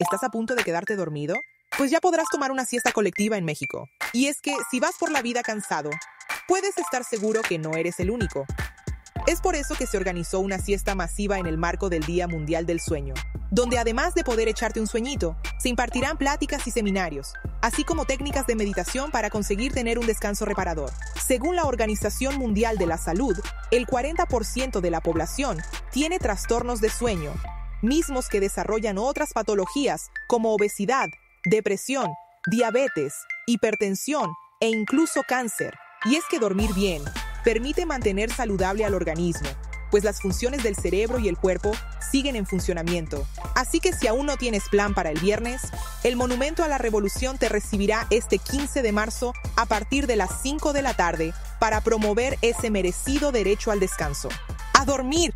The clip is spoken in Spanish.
¿Estás a punto de quedarte dormido? Pues ya podrás tomar una siesta colectiva en México. Y es que si vas por la vida cansado, puedes estar seguro que no eres el único. Es por eso que se organizó una siesta masiva en el marco del Día Mundial del Sueño, donde además de poder echarte un sueñito, se impartirán pláticas y seminarios, así como técnicas de meditación para conseguir tener un descanso reparador. Según la Organización Mundial de la Salud, el 40% de la población tiene trastornos de sueño, mismos que desarrollan otras patologías como obesidad, depresión, diabetes, hipertensión e incluso cáncer. Y es que dormir bien permite mantener saludable al organismo, pues las funciones del cerebro y el cuerpo siguen en funcionamiento. Así que si aún no tienes plan para el viernes, el Monumento a la Revolución te recibirá este 15 de marzo a partir de las 5 de la tarde para promover ese merecido derecho al descanso. ¡A dormir!